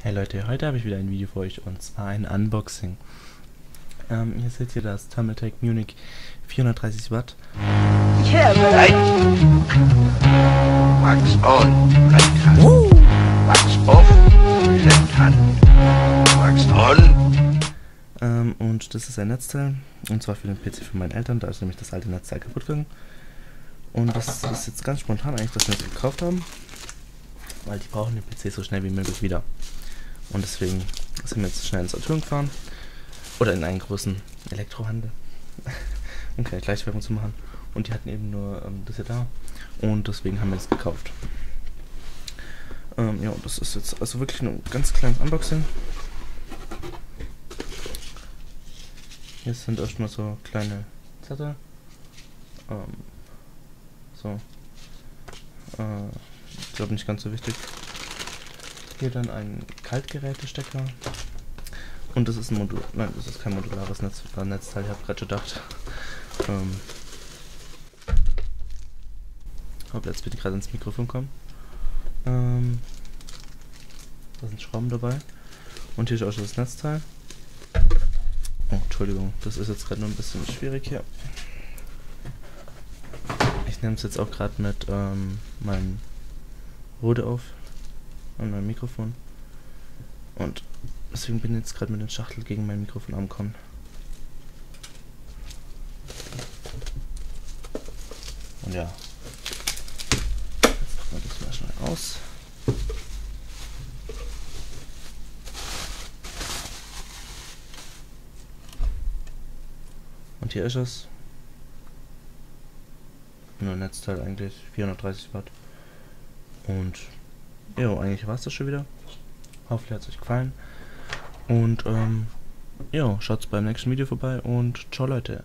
Hey Leute, heute habe ich wieder ein Video für euch und zwar ein Unboxing. Ähm, hier seht ihr das Thermaltake Munich 430 Watt. Yeah, I... Wax on, right hand. Wax off, left hand. Wax on. Ähm, und das ist ein Netzteil und zwar für den PC von meinen Eltern, da ist nämlich das alte Netzteil kaputt gegangen. Und das ist jetzt ganz spontan eigentlich, dass wir es gekauft haben, weil die brauchen den PC so schnell wie möglich wieder. Und deswegen sind wir jetzt schnell ins Saturn gefahren. Oder in einen großen Elektrohandel. um keine Gleichwerbung zu machen. Und die hatten eben nur ähm, das hier da. Und deswegen haben wir es gekauft. Ähm, ja, das ist jetzt also wirklich ein ganz kleines Unboxing. Hier sind erstmal so kleine Zettel. Ähm, so. Äh, ich glaube nicht ganz so wichtig. Hier dann ein Kaltgerätestecker. Und das ist ein Modul. Nein, das ist kein modulares Netz Netzteil, ich habe gerade gedacht. Ähm. Hoffe, jetzt bitte gerade ins Mikrofon kommen. Ähm. Da sind Schrauben dabei. Und hier ist auch schon das Netzteil. Oh, Entschuldigung, das ist jetzt gerade nur ein bisschen schwierig hier. Ich nehme es jetzt auch gerade mit ähm, meinem Rode auf an meinem Mikrofon. Und deswegen bin ich jetzt gerade mit den Schachtel gegen mein Mikrofon am kommen. Und ja. Jetzt machen wir das mal schnell aus. Und hier ist es. Nur ein Netzteil eigentlich, 430 Watt. Und Jo, eigentlich war es das schon wieder. Hoffentlich hat es euch gefallen. Und, ähm, jo, schaut beim nächsten Video vorbei und ciao Leute.